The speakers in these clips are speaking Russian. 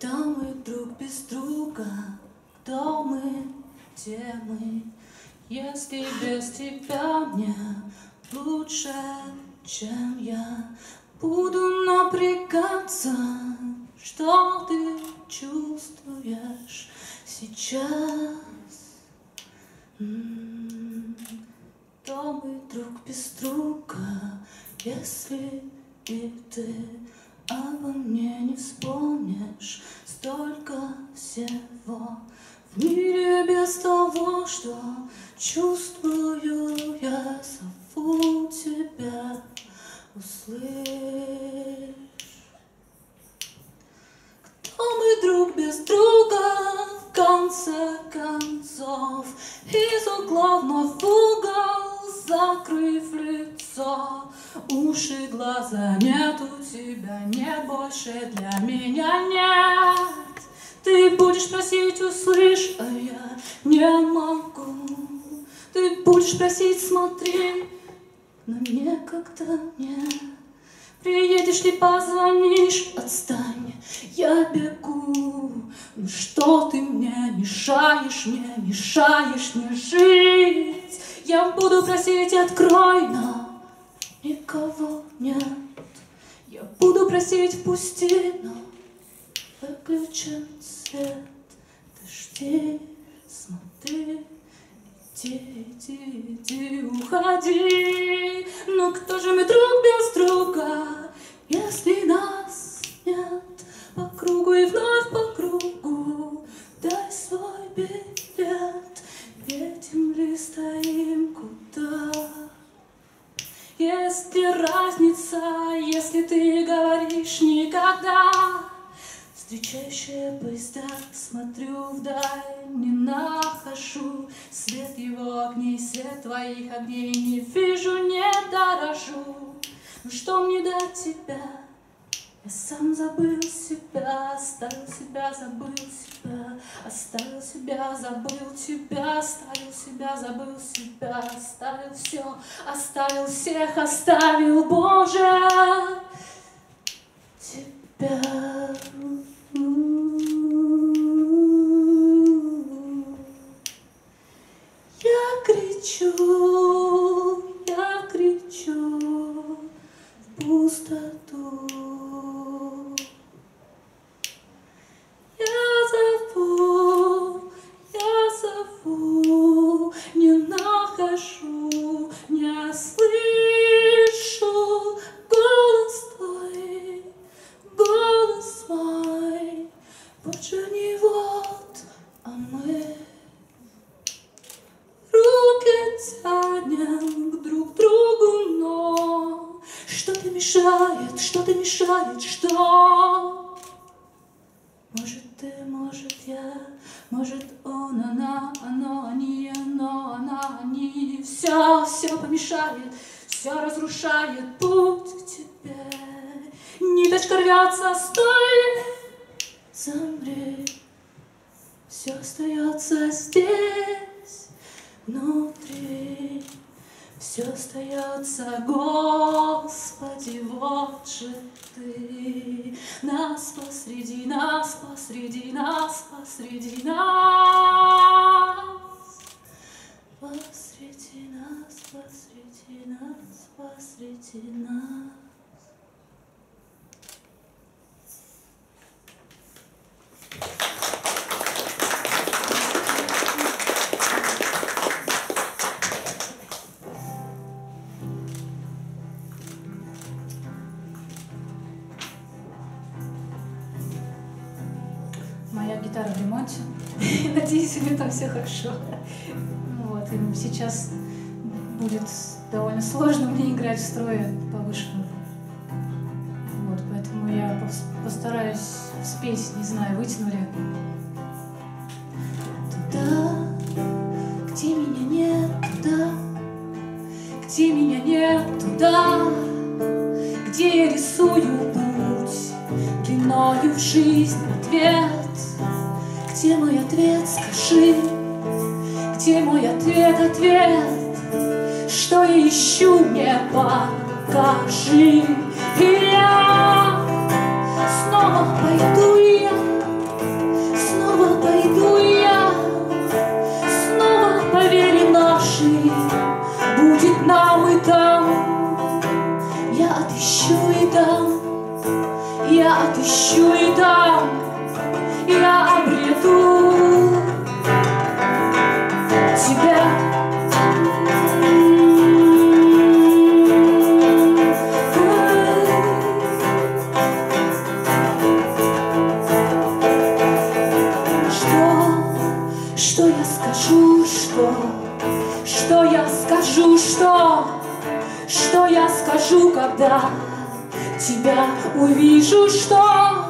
Кто мы друг без друга? Кто мы? Где мы? Если без тебя мне лучше, чем я Буду напрягаться, что ты чувствуешь сейчас Кто мы друг без друга, если и ты обо мне не вспомнишь Столько всего. В мире без того, что чувствую я, зову тебя, услышь. Кто мы друг без друга, в конце концов, из угла в угол, закрыв лицо, уши, глаза, нету тебя, нет больше для меня, нет. Ты будешь просить, услышь, а я не могу. Ты будешь просить, смотри, но мне как-то нет. Приедешь ли, позвонишь, отстань, я бегу. Ну что ты мне мешаешь, мне мешаешь мне жить? Я буду просить, открой, но никого нет. Я буду просить, впусти, но выключен свет. Дожди, смотри, иди, иди, иди, уходи. Но кто же мы твоих огней не вижу, не дорожу. Ну что мне дать тебя? Я сам забыл себя, оставил себя, забыл себя, оставил себя, забыл тебя, оставил себя, забыл себя, оставил все, оставил всех, оставил, Боже, тебя. Я в разрушает путь тебе. Ниточка рвется, стой, замри. Все остается здесь, внутри. Все остается, Господи, вот же Ты. Нас посреди нас, посреди нас, посреди нас. Посреди нас, посреди нас, посреди нас. Моя гитара в ремонте. Надеюсь, у нее там все хорошо. Вот. И сейчас будет довольно сложно мне играть в строе повышенном. Вот, поэтому я пос- постараюсь спеть, не знаю, вытянули. Туда, где меня нет, туда, где меня нет, туда, где я рисую путь длиною в жизнь ответ. Где мой ответ, скажи, где мой ответ, ответ, ищу, мне покажи. И я снова пойду я, снова пойду я, снова поверь нашей, будет нам и там. Я отыщу и там, я отыщу и там, я отыщу. Когда тебя увижу, что,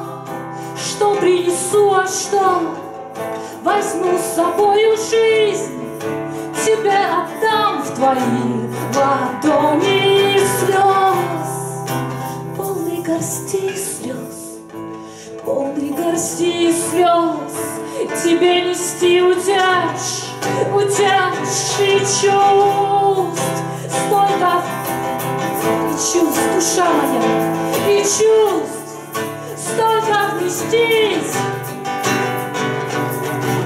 что принесу, а что возьму с собою жизнь, тебе отдам в твои ладони слез, полный горсти слез, полный горсти слез, тебе нести утешь, утешь и чувств, столько и чувств, душа моя, и чувств, столько вместить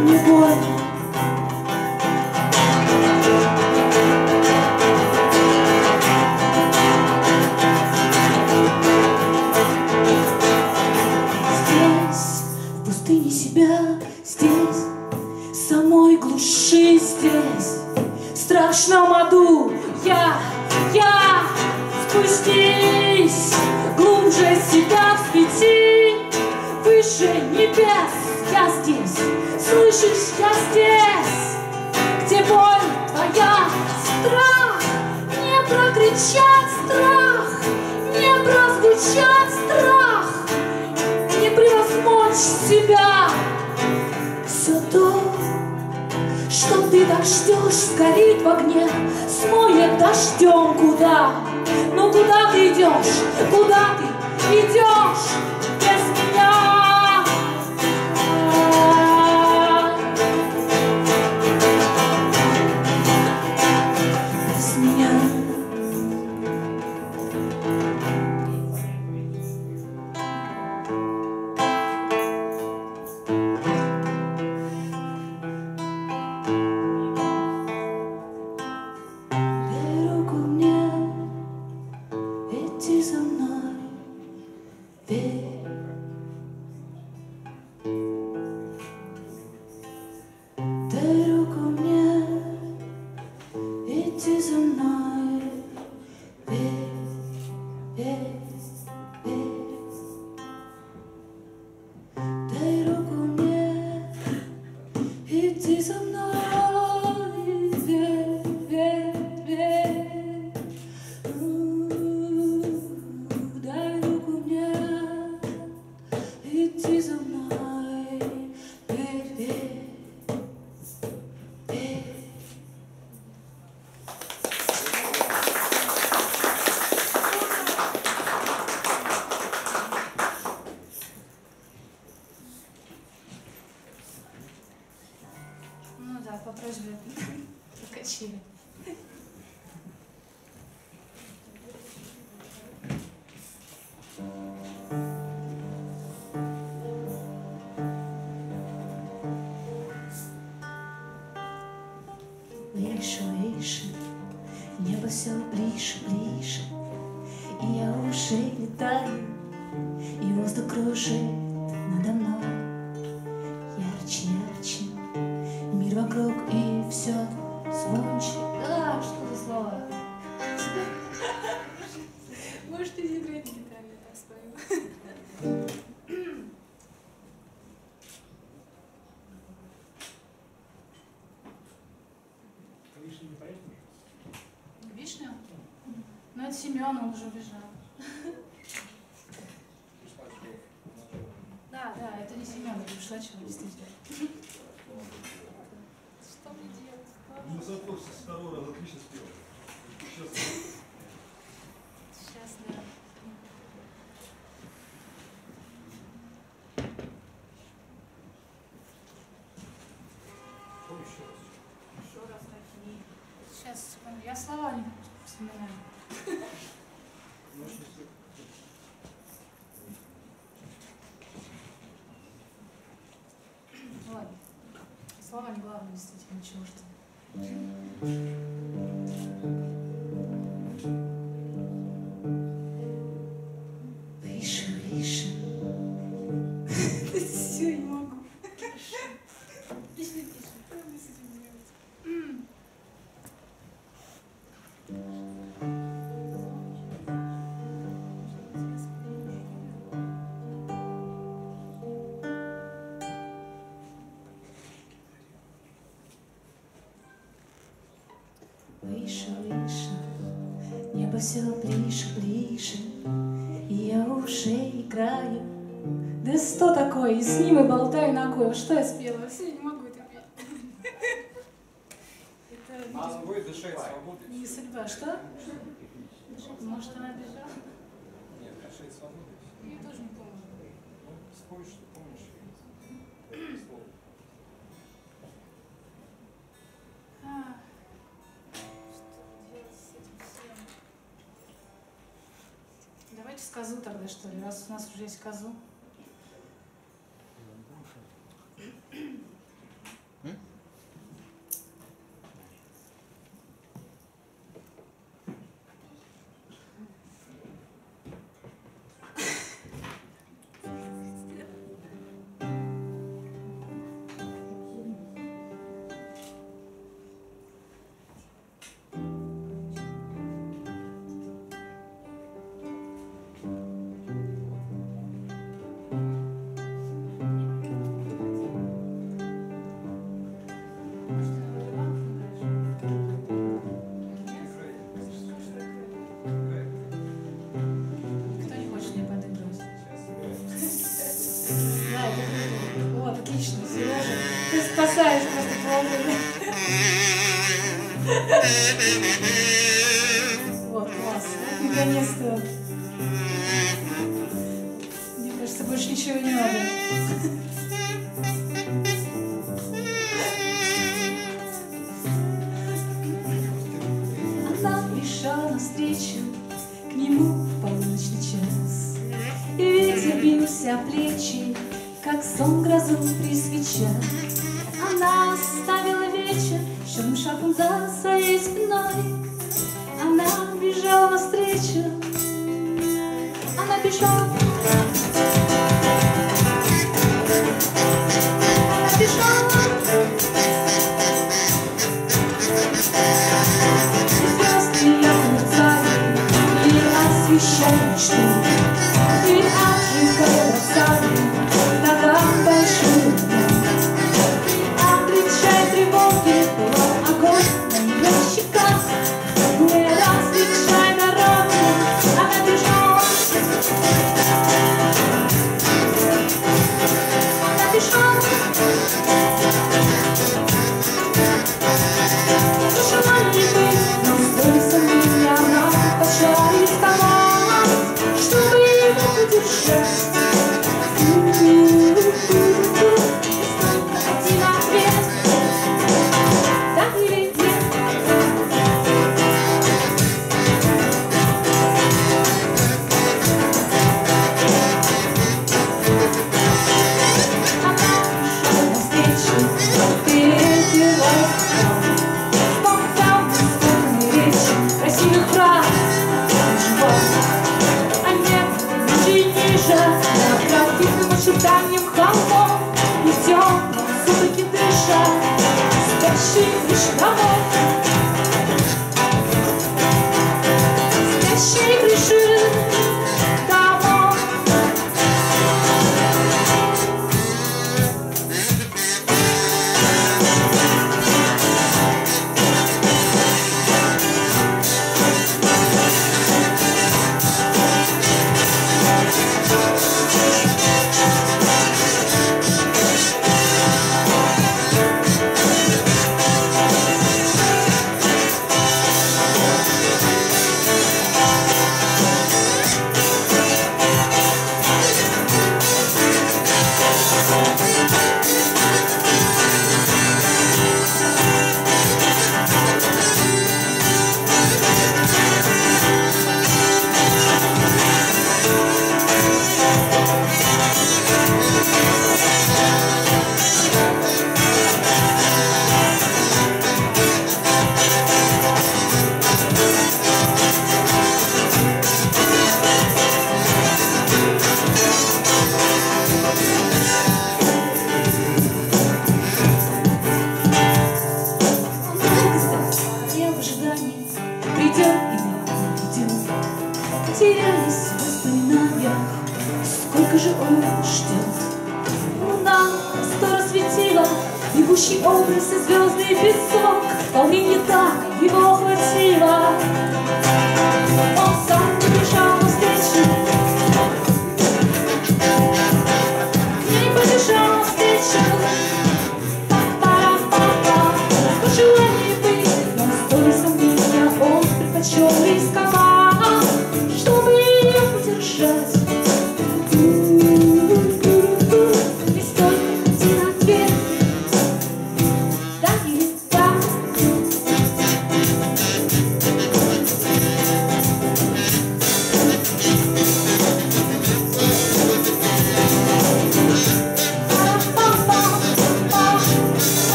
не больно. Прокричать страх, не прозвучать страх, не превозмочь себя. Все то, что ты так ждешь, сгорит в огне, смоет дождем куда. Ну куда ты идешь? Куда ты идешь кружит надо мной. Ярче, ярче, мир вокруг и все звонче. А, что за слова? Может, и играть на гитаре, спою. Вишня не поедешь? Вишня? Ну, это Семен, он уже убежал. Да, да, это не Семен, это Шлачева, действительно. Что мне делать? Ну, зато со второго раза отлично спел. Сейчас Сейчас, да. Что еще раз? Еще раз такие. Сейчас, я слова не вспоминаю. Ладно. Слова не главное, действительно, чего что. Такое? И с ним и болтаю ногой. Что я спела? Все, не могу это петь. Нас будет дышать свободой. не судьба. Что? Может, она бежала? Нет, дышать свободой. Я тоже не помню. Ну, спой, что помнишь. слово. Что делать с этим всем? Давайте с козу тогда, что ли, раз у нас уже есть козу. Наконец-то. Мне кажется, больше ничего не надо. Она пришла навстречу к нему в полночный час. И ветер бился в плечи, как сон грозу при свечах. Она оставила вечер черным шагом за своей спиной. Она бежала очертанием холмов Идем, все-таки дыша Спящих лишь домов 愛は